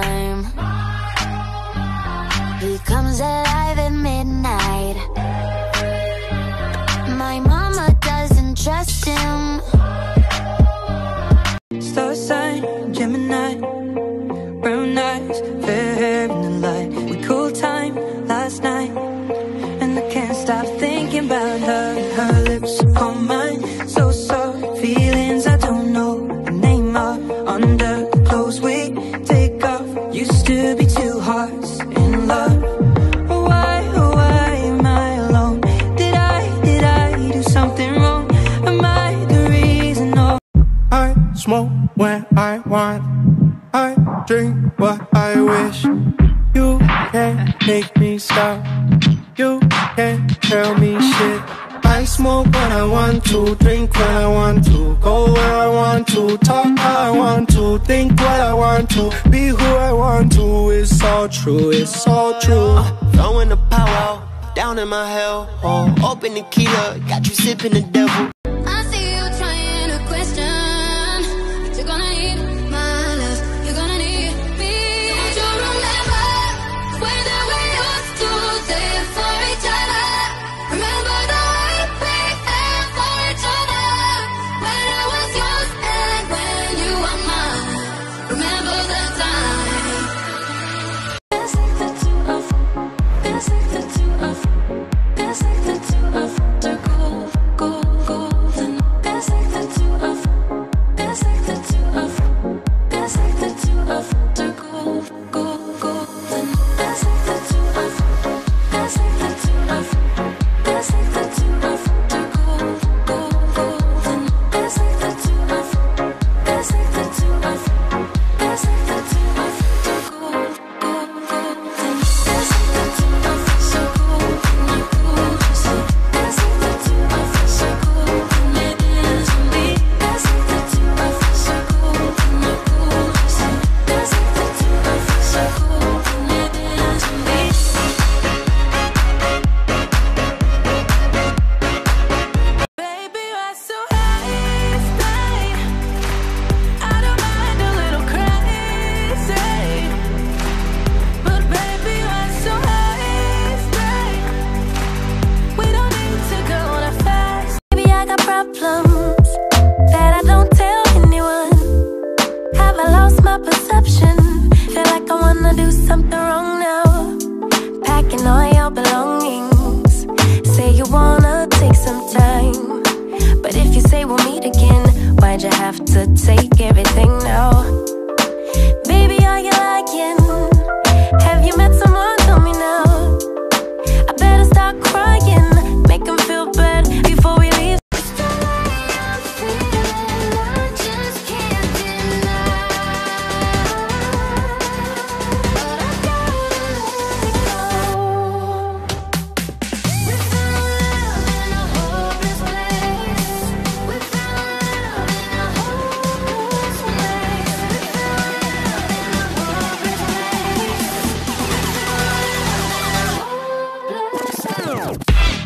time. He comes alive at midnight. My mama doesn't trust him. Star sign, Gemini, brown eyes, on mine, so soft. Feelings I don't know the name of. Under clothes we take off. Used to be two hearts in love. Why, why am I alone? Did I, did I do something wrong? Am I the reason? Oh. I smoke when I want. I drink what I wish. You can't make me stop. You can't tell me shit. I smoke when I want to, drink when I want to, go where I want to, talk how I want to, think what I want to, be who I want to. It's all true, it's all true. Uh, throwing the power down in my hell. Oh, open the key up, got you sipping the devil. belongings. Say you wanna take some time. But if you say we'll meet again, why'd you have to take everything now? Baby, are you liking? Não.